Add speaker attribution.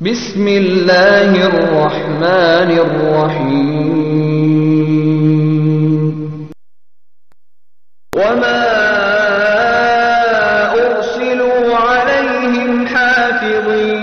Speaker 1: بسم الله الرحمن الرحيم. وما أرسلوا عليهم حافظين.